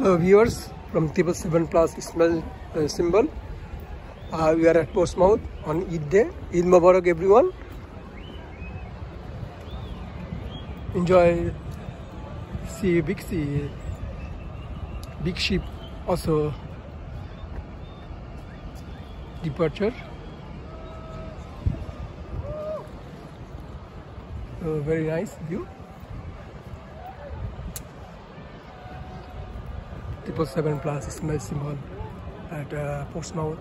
Hello viewers from Triple 7 Plus Ismail uh, symbol. Uh, we are at Portsmouth on Eid Day. Eid Mubarak everyone. Enjoy see big sea, big ship also departure. So very nice view. Triple Seven Plus Ismail symbol at uh, Portsmouth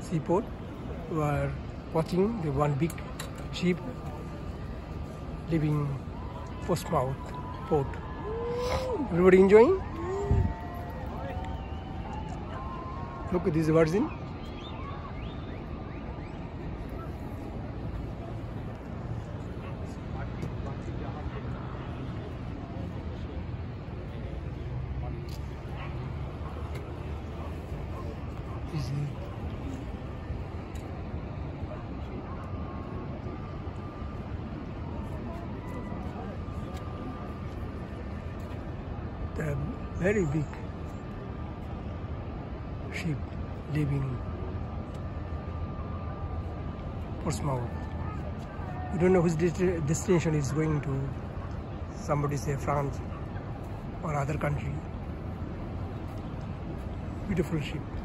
seaport. We are watching the one big ship leaving Portsmouth port. Everybody enjoying? Look at this Virgin. Easy. The very big ship leaving Portsmouth. We don't know whose destination is going to. Somebody say France or other country. Beautiful ship.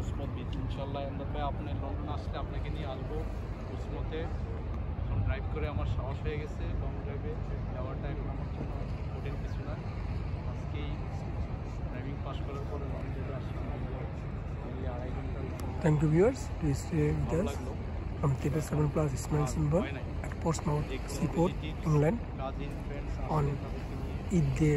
উসমত beach ইনশাল্লাহ এমদাদ ভাই আপনি London আসলে আপনাকে নিয়ে আসবো উসমতে এখন drive করে আমার সাহস হয়ে গেছে লং ড্রাইভে যাওয়াটা এখন আমার জন্য কঠিন কিছু না আজকেই ড্রাইভিং পাস করার পরে লং ড্রাইভে আসলাম এই আড়াই ঘন্টার Thank you viewers to stay with ভালো us লাগলো from Triple Seven Plus Ismail symbol at Portsmouth Seaport, England cousin friends on Eid Day